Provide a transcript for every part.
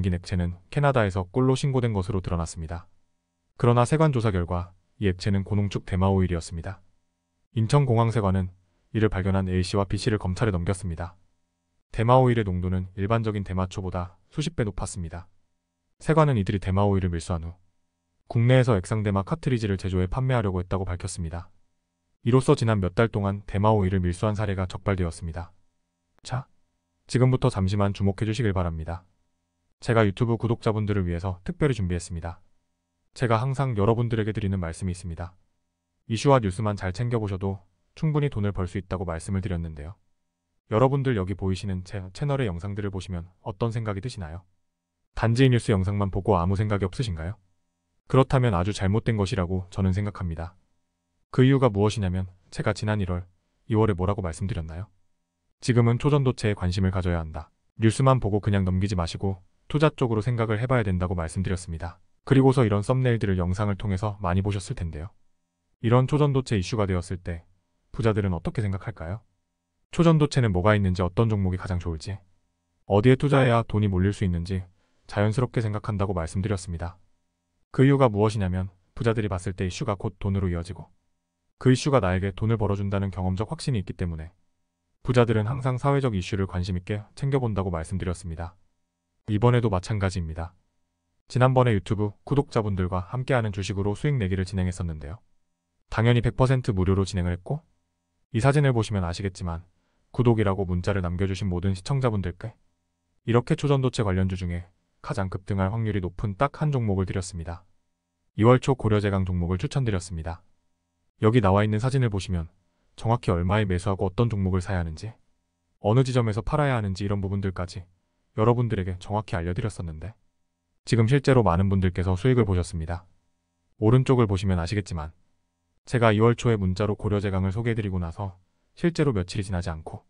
담긴 액체는 캐나다에서 꿀로 신고된 것으로 드러났습니다. 그러나 세관 조사 결과 이 액체는 고농축 대마 오일이었습니다. 인천공항세관은 이를 발견한 A씨와 B씨를 검찰에 넘겼습니다. 대마 오일의 농도는 일반적인 대마초보다 수십 배 높았습니다. 세관은 이들이 대마 오일을 밀수한 후 국내에서 액상대마 카트리지를 제조해 판매하려고 했다고 밝혔습니다. 이로써 지난 몇 달 동안 대마 오일을 밀수한 사례가 적발되었습니다. 자, 지금부터 잠시만 주목해 주시길 바랍니다. 제가 유튜브 구독자분들을 위해서 특별히 준비했습니다. 제가 항상 여러분들에게 드리는 말씀이 있습니다. 이슈와 뉴스만 잘 챙겨보셔도 충분히 돈을 벌 수 있다고 말씀을 드렸는데요. 여러분들 여기 보이시는 제 채널의 영상들을 보시면 어떤 생각이 드시나요? 단지 이 뉴스 영상만 보고 아무 생각이 없으신가요? 그렇다면 아주 잘못된 것이라고 저는 생각합니다. 그 이유가 무엇이냐면 제가 지난 1월, 2월에 뭐라고 말씀드렸나요? 지금은 초전도체에 관심을 가져야 한다. 뉴스만 보고 그냥 넘기지 마시고 투자 쪽으로 생각을 해봐야 된다고 말씀드렸습니다. 그리고서 이런 썸네일들을 영상을 통해서 많이 보셨을 텐데요. 이런 초전도체 이슈가 되었을 때 부자들은 어떻게 생각할까요? 초전도체는 뭐가 있는지 어떤 종목이 가장 좋을지 어디에 투자해야 돈이 몰릴 수 있는지 자연스럽게 생각한다고 말씀드렸습니다. 그 이유가 무엇이냐면 부자들이 봤을 때 이슈가 곧 돈으로 이어지고 그 이슈가 나에게 돈을 벌어준다는 경험적 확신이 있기 때문에 부자들은 항상 사회적 이슈를 관심있게 챙겨본다고 말씀드렸습니다. 이번에도 마찬가지입니다. 지난번에 유튜브 구독자분들과 함께하는 주식으로 수익 내기를 진행했었는데요. 당연히 100% 무료로 진행을 했고 이 사진을 보시면 아시겠지만 구독이라고 문자를 남겨주신 모든 시청자분들께 이렇게 초전도체 관련주 중에 가장 급등할 확률이 높은 딱 한 종목을 드렸습니다. 2월 초 고려제강 종목을 추천드렸습니다. 여기 나와 있는 사진을 보시면 정확히 얼마에 매수하고 어떤 종목을 사야 하는지 어느 지점에서 팔아야 하는지 이런 부분들까지 여러분들에게 정확히 알려드렸었는데 지금 실제로 많은 분들께서 수익을 보셨습니다. 오른쪽을 보시면 아시겠지만 제가 2월 초에 문자로 고려제강을 소개해드리고 나서 실제로 며칠이 지나지 않고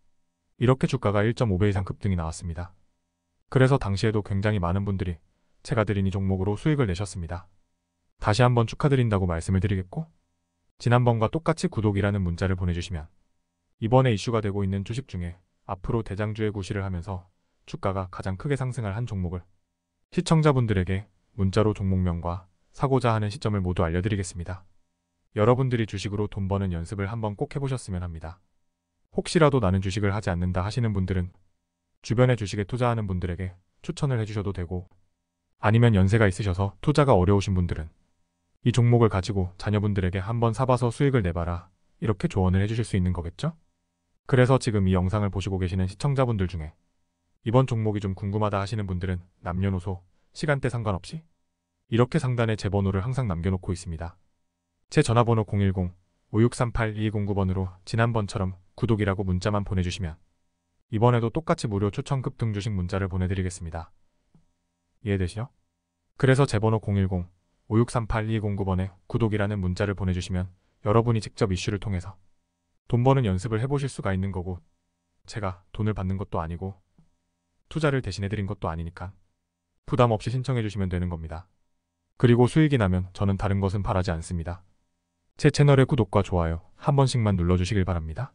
이렇게 주가가 1.5배 이상 급등이 나왔습니다. 그래서 당시에도 굉장히 많은 분들이 제가 드린 이 종목으로 수익을 내셨습니다. 다시 한번 축하드린다고 말씀을 드리겠고 지난번과 똑같이 구독이라는 문자를 보내주시면 이번에 이슈가 되고 있는 주식 중에 앞으로 대장주의 구실을 하면서 주가가 가장 크게 상승할 한 종목을 시청자분들에게 문자로 종목명과 사고자 하는 시점을 모두 알려드리겠습니다. 여러분들이 주식으로 돈 버는 연습을 한번 꼭 해보셨으면 합니다. 혹시라도 나는 주식을 하지 않는다 하시는 분들은 주변에 주식에 투자하는 분들에게 추천을 해주셔도 되고 아니면 연세가 있으셔서 투자가 어려우신 분들은 이 종목을 가지고 자녀분들에게 한번 사봐서 수익을 내봐라 이렇게 조언을 해주실 수 있는 거겠죠? 그래서 지금 이 영상을 보시고 계시는 시청자분들 중에 이번 종목이 좀 궁금하다 하시는 분들은 남녀노소, 시간대 상관없이 이렇게 상단에 제 번호를 항상 남겨놓고 있습니다. 제 전화번호 010-5638-2209번으로 지난번처럼 구독이라고 문자만 보내주시면 이번에도 똑같이 무료 추천 급 등 주식 문자를 보내드리겠습니다. 이해되시죠? 그래서 제 번호 010-5638-2209번에 구독이라는 문자를 보내주시면 여러분이 직접 이슈를 통해서 돈 버는 연습을 해보실 수가 있는 거고 제가 돈을 받는 것도 아니고 투자를 대신해드린 것도 아니니까 부담 없이 신청해주시면 되는 겁니다. 그리고 수익이 나면 저는 다른 것은 바라지 않습니다. 제 채널의 구독과 좋아요 한 번씩만 눌러주시길 바랍니다.